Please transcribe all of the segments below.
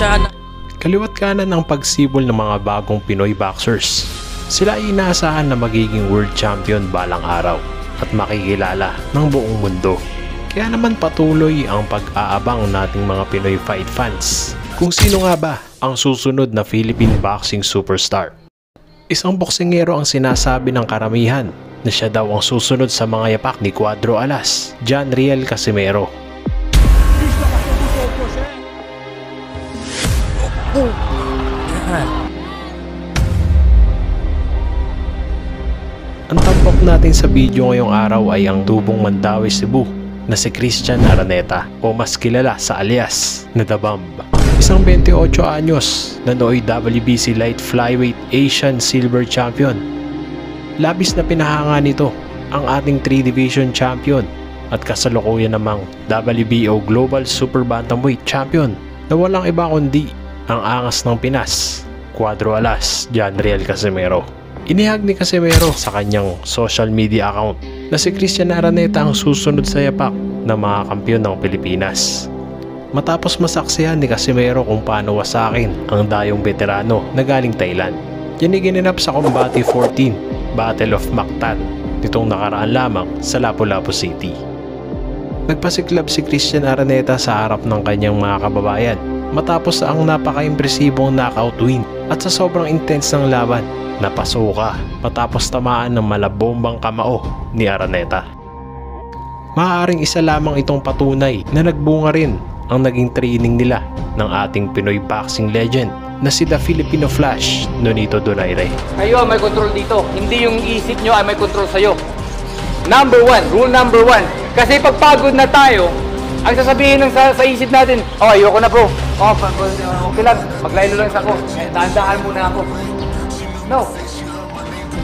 siya na Kaliwat kanan ang pagsibol ng mga bagong Pinoy boxers. Sila ay inaasahan na magiging world champion balang araw at makikilala ng buong mundo. Kaya naman patuloy ang pag-aabang nating mga Pinoy fight fans. Kung sino nga ba ang susunod na Philippine boxing superstar? Isang boksingero ang sinasabi ng karamihan na siya daw ang susunod sa mga yapak ni Cuadro Alas, John Riel Casimero. Ang tampok natin sa video ngayong araw ay ang tubong Mandawi Cebu na si Christian Araneta o mas kilala sa alias na The Bomb. Isang 28 anyos na nooy WBC Light Flyweight Asian Silver Champion. Labis na pinahanga nito ang ating 3 Division Champion at kasalukuyan namang WBO Global Super Bantamweight Champion na walang iba kundi ang angas ng Pinas, Cuadro Alas, John Riel Casimero. Inihag ni Casimero sa kanyang social media account na si Christian Araneta ang susunod sa yapak ng mga kampiyon ng Pilipinas. Matapos masaksihan ni Casimero kung paano wasakin ang dayong veterano na galing Thailand. Yan ginanap sa Combate 14, Battle of Mactan, nitong nakaraan lamang sa Lapu-Lapu City. Nagpasiklab si Christian Araneta sa harap ng kanyang mga kababayan matapos ang napaka-impresibong knockout win at sa sobrang intense ng laban napasuka matapos tamaan ng malabombang kamao ni Araneta. Maaaring isa lamang itong patunay na nagbunga rin ang naging training nila ng ating Pinoy boxing legend na si The Filipino Flash Nonito Donaire. Kayo ang may control dito. Hindi yung isip nyo ay may control sa'yo. Number one, rule number one. Kasi pag pagod na tayo, ang sasabihin ng sa, sa isip natin, oh, ayoko na bro. Oh, okay lang, maglaylo lang sa ako. Eh, dahan-dahan muna ako. No.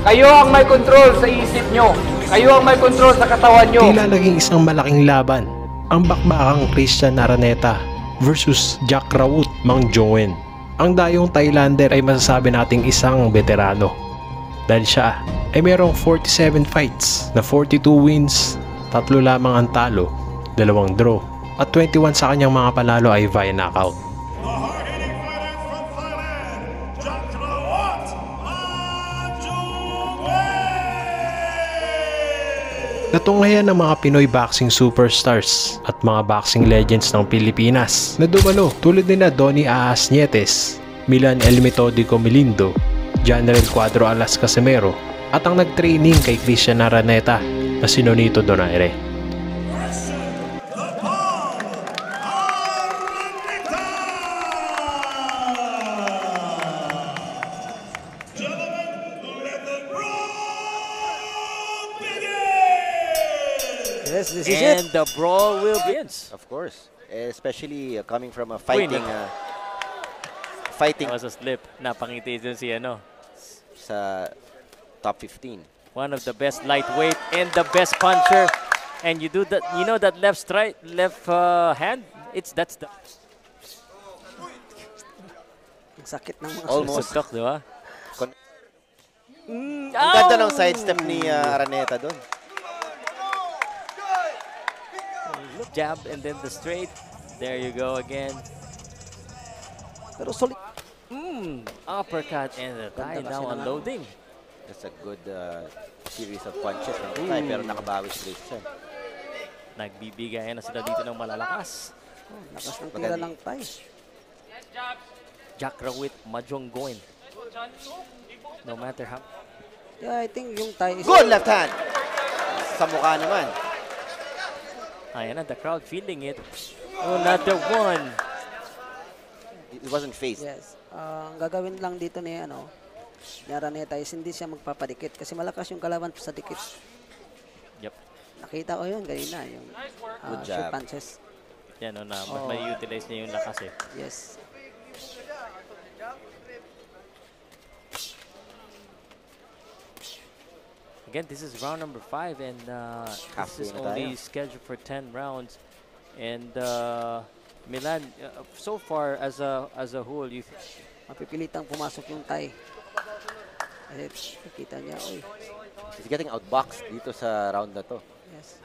Kayo ang may control sa isip nyo. Kayo ang may control sa katawan nyo. Tila naging isang malaking laban ang bakbakang Christian Araneta versus Jack Rawut Mang Joen. Ang dayong Thailander ay masasabi nating isang veterano dahil siya ay merong 47 fights na 42 wins, tatlo lamang ang talo, dalawang draw at 21 sa kanyang mga panalo ay via knockout. Natunghayan ng mga Pinoy boxing superstars at mga boxing legends ng Pilipinas na dumalo tulad nila Donnie Aas Nietes, Milan El Metodico Melindo, General Cuadro Alas Casimero at ang nag-training kay Christian Araneta na si Nonito Donaire. Yes, this is and it. the brawl will begin. Of course. Especially uh, coming from a fighting uh, fighting That was a slip. Napangiti dun si ano. sa top 15. One of the best lightweight and the best puncher. And you do that, you know that left strike, left uh, hand? It's that's the Ang sakit ng mga Almost. Suntok, di ba? Kon- Mm, Ang ganda ng ow! sidestep ni uh, Araneta doon. Jab and then the straight. There you go again. Pero solid. Mm, uppercut and the kasi now ng unloading. That's a good uh, series of punches ng Thai, pero nakabawi si Christian. Nagbibigayan na sila dito ng malalakas. Lakas ng tira ng Thai. Jack Rawit, Mahjong Goin. No matter how. Yeah, I think yung Thai is... Good left hand! Sa mukha naman. Ayan na, the crowd feeling it. Another one. It wasn't faced. Yes. Ah, ang gagawin lang dito ni ano, ni Araneta is hindi siya magpapadikit kasi malakas yung kalaban sa dikit. Yep. Nakita ko yun kanina, yung ah, Good short job. punches. Yan o na, mas Oo. may utilize niya yung lakas eh. Yes. Again, this is round number five, and uh, this is only tayo. scheduled for 10 rounds. And uh, Milan, uh, so far as a as a whole, you Mapipilitang pumasok yung Thai. Kasi nakita niya, oy, He's getting outboxed dito sa round na to. yes.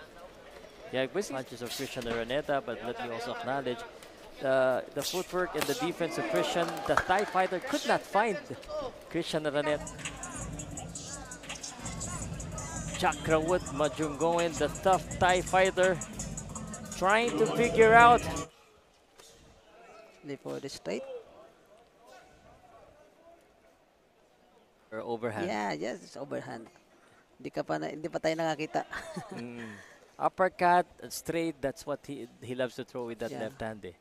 yeah, with punches of Christian Araneta, but let me also acknowledge uh, the footwork and the defense of Christian. The Thai fighter could not find Christian Araneta. Chakrawut Majungoen, the tough Thai fighter, trying to figure out Hindi for the straight. or overhand. Yeah, yes, it's overhand. Hindi ka pa na, hindi pa tayo nakakita. Mm. Uppercut, straight, that's what he he loves to throw with that Yeah. left hand. Eh.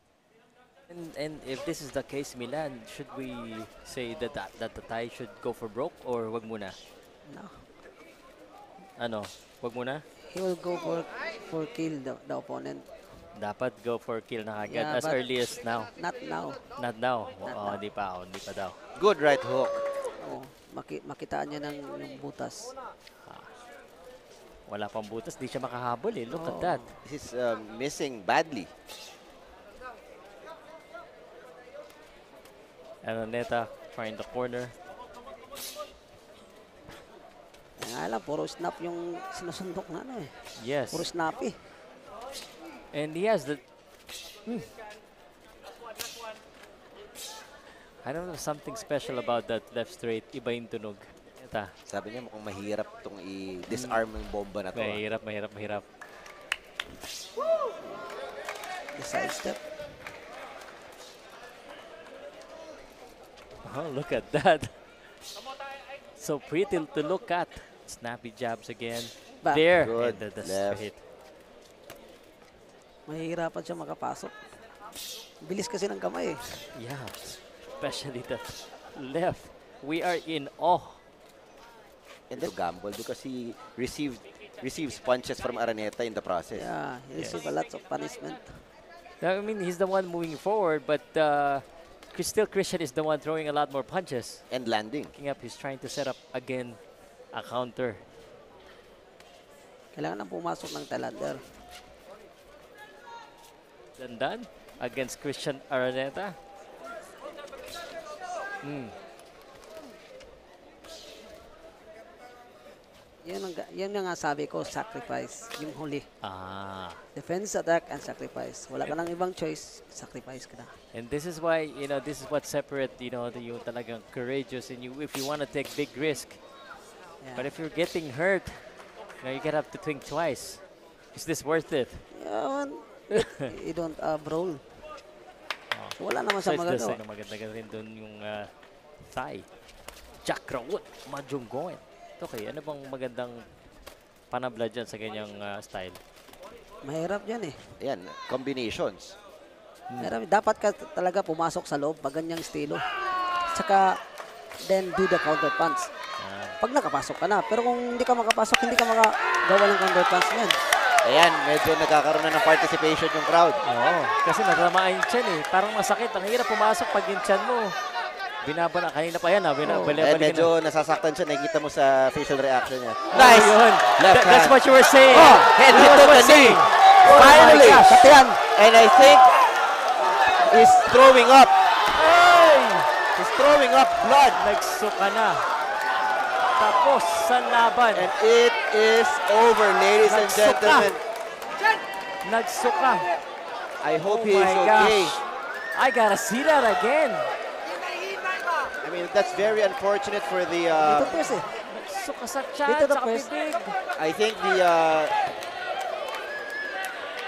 And, and if this is the case, Milan, should we say that, that that the Thai should go for broke or wag muna? no. Ano? Wag muna? He will go for for kill the, the opponent. Dapat go for kill na agad Yeah, as but- early as now. Not now. Not now. Not now. hindi pa. Oh, hindi pa daw. Good right hook. Oh, maki, makitaan niya ng yung butas. Wala pang butas, di siya makahabol eh. Look at Oo. that. He's um, missing badly. Araneta trying the corner. Nga lang, puro snap yung sinusundok na ano eh. Yes. Puro snappy. And he has the. Hmm. I don't know something special about that left straight. Iba yung tunog. Ito. Sabi niya mukhang mahirap itong i-disarm yung bomba na to. ah. Mahirap, mahirap, mahirap. The side step. Oh, look at that. So pretty to look at. Snappy jabs again. Back. There. Good. And the, the Left. straight. Mahihirapan siya makapasok. Bilis kasi ng kamay eh. Yeah. Especially the left. We are in awe. And to gamble because he received receives punches from Araneta in the process. Yeah, he received a lot of punishment. I mean, he's the one moving forward, but uh, still Christian is the one throwing a lot more punches. And landing. Picking up, he's trying to set up again a counter. Kailangan nang pumasok ng talander. Dandan against Christian Araneta. Mm. Yan ang, yan ang sabi ko, sacrifice. Yung huli. Ah. Defense, attack, and sacrifice. Wala ka nang ibang choice, sacrifice ka na. And this is why, you know, this is what separate, you know, the yung talagang courageous and you if you want to take big risk. Yeah. But if you're getting hurt, you know, you gotta have to think twice. Is this worth it? Yan. you don't uh, brawl. So, wala naman So sa it's the magagawa. same. Maganda ka rin dun yung uh, thigh. Chakrawut, Majunggoen. Okay, ano bang magandang panabla dyan sa ganyang uh, style? Mahirap yan eh. Ayan, combinations. Mahirap. Dapat ka talaga pumasok sa loob pag ganyang estilo. Tsaka, then do the counter punch. Pag nakapasok ka na. Pero kung hindi ka makapasok, hindi ka makagawa ng counter punch niyan. Ayan, medyo nagkakaroon na ng participation yung crowd. Oo, kasi natamaan yung chan eh. Parang masakit. Ang hirap pumasok pag yung chan mo. Binaba na. Kanina pa yan ah. Oh. Binabalik Eh, na. medyo nasasaktan siya. Nakikita mo sa facial reaction niya. Nice! yun. Left Th- that's hand. what you were saying. Oh, head hit to the knee. Finally! Oh. And I think he's throwing up. Ay! He's throwing up blood. Nagsuka na. Tapos sa laban. And it is over, ladies and Nagsuka. gentlemen. Nagsuka. I hope Oh he is okay. gosh. I gotta see that again. I mean, that's very unfortunate for the. Uh. Nagsuka sa chan, sa bibig. I think the uh,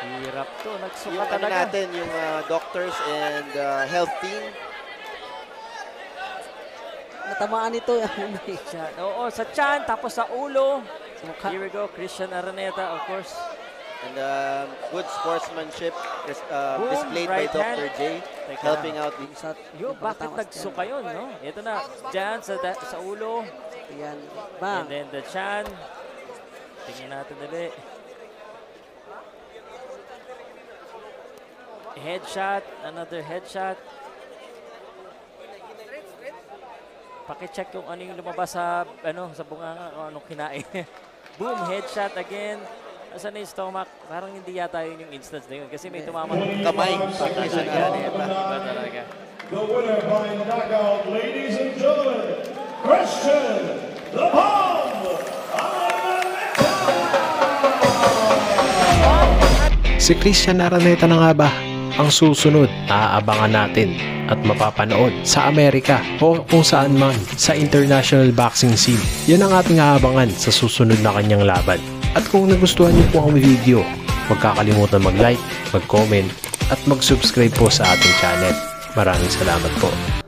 Hirap to. Nagsuka yung ano talaga. natin, yung uh, doctors and uh, health team, Natamaan ito. Chan. Oo, sa chan, tapos sa ulo. Here we go, Christian Araneta, of course. and um, good sportsmanship is uh, Boom, displayed right by Dr. hand. J, Teka helping out the Sa, Yo, yung bakit nagsuka yun, no? Ito na, dyan sa, da- sa ulo. Yan. Bang. And then the chan. Tingnan natin dali. Headshot, another headshot. Paki-check yung ano yung lumabas sa ano sa bunganga kung anong kinain. Boom, headshot again. Asan na yung stomach? Parang hindi yata yun yung instance na yun kasi may tumama. kamay. Christian Araneta. Iba talaga. The winner by knockout, ladies and gentlemen, Christian the Bomb Si Christian Araneta na nga ba ang susunod na aabangan natin at mapapanood sa Amerika o kung saan man sa international boxing scene. Yan ang ating aabangan sa susunod na kanyang laban. At kung nagustuhan niyo po ang video, huwag kakalimutan mag-like, mag-comment at mag-subscribe po sa ating channel. Maraming salamat po.